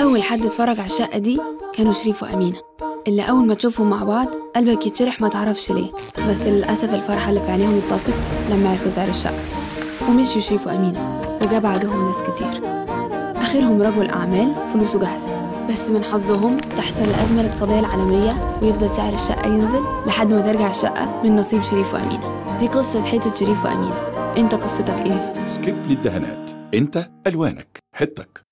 أول حد اتفرج على الشقة دي كانوا شريف وأمينة. اللي أول ما تشوفهم مع بعض قلبك يتشرح ما تعرفش ليه. بس للأسف الفرحة اللي في عينيهم اتطفت لما عرفوا سعر الشقة. ومشيوا شريف وأمينة وجا بعدهم ناس كتير. آخرهم رجل أعمال فلوسه جاهزة. بس من حظهم تحصل الأزمة الاقتصادية العالمية ويفضل سعر الشقة ينزل لحد ما ترجع الشقة من نصيب شريف وأمينة. دي قصة حتة شريف وأمينة. أنت قصتك إيه؟ سكيب للدهانات. أنت ألوانك. حتك.